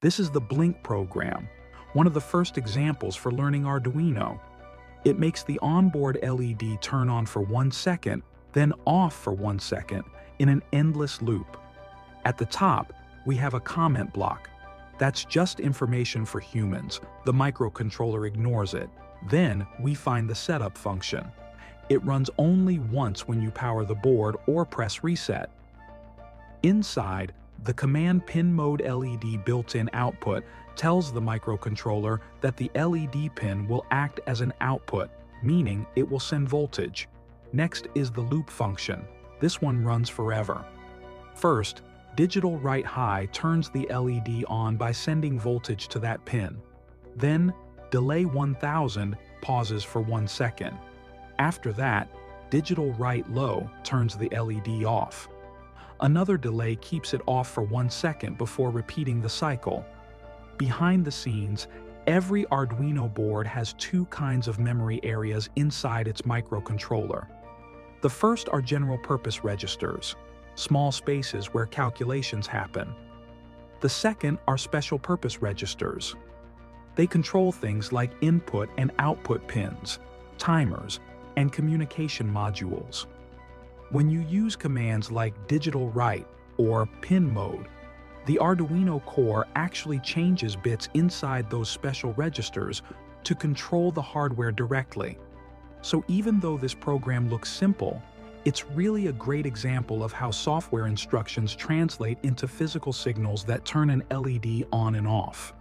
This is the Blink program, one of the first examples for learning Arduino. It makes the onboard LED turn on for one second, then off for one second, in an endless loop. At the top, we have a comment block. That's just information for humans. The microcontroller ignores it. Then we find the setup function. It runs only once when you power the board or press reset. Inside, the command pin mode LED built-in output tells the microcontroller that the LED pin will act as an output, meaning it will send voltage. Next is the loop function. This one runs forever. First, digital write high turns the LED on by sending voltage to that pin. Then, delay 1000 pauses for one second. After that, digital write low turns the LED off. Another delay keeps it off for one second before repeating the cycle. Behind the scenes, every Arduino board has two kinds of memory areas inside its microcontroller. The first are general-purpose registers, small spaces where calculations happen. The second are special-purpose registers. They control things like input and output pins, timers, and communication modules. When you use commands like digital write or pin mode, the Arduino core actually changes bits inside those special registers to control the hardware directly. So even though this program looks simple, it's really a great example of how software instructions translate into physical signals that turn an LED on and off.